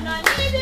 unanidi